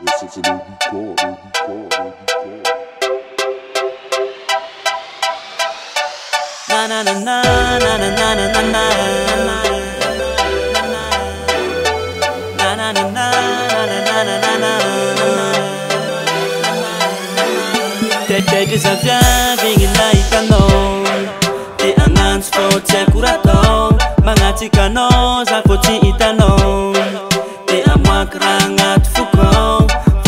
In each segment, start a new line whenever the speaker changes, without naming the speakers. nn
tetedyzaka venyla
hitana te anansy fôte korato manatikanô zapôty hitana te amoakranatof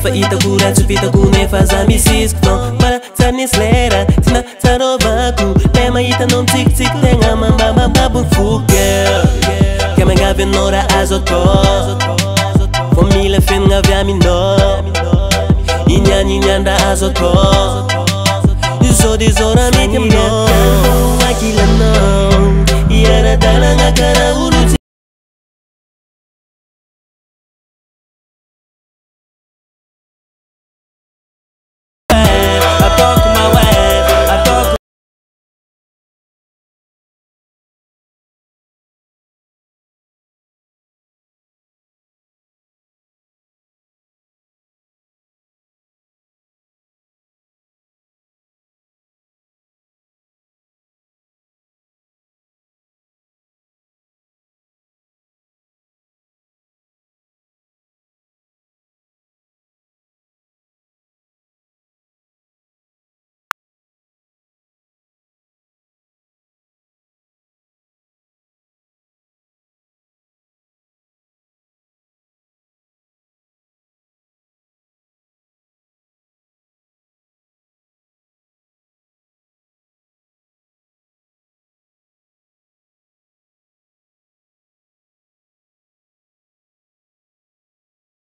fa ita ko ratso vitako nefa zamisiskoto fara tzarnisy lera zina tsarôbako tema hitanan tsikitsiky tena manbamababofoke ke mangavenora azotrô famila feninavyamino inian inian da azotro izodyzora metya